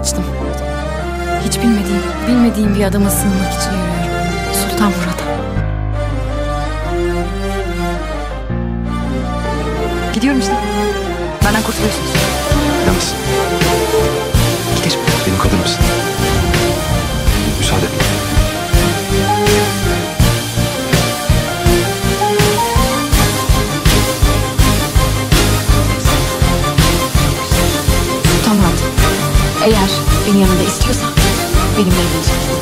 kaçtım. Hiç bilmediğim, bilmediğim bir adama sığınmak için yürüyorum. Sultan Murat'a. Gidiyorum işte. Benden kurtuluyorsunuz. Yalnız. Eğer beni yanında istiyorsan benimle evleneceksin.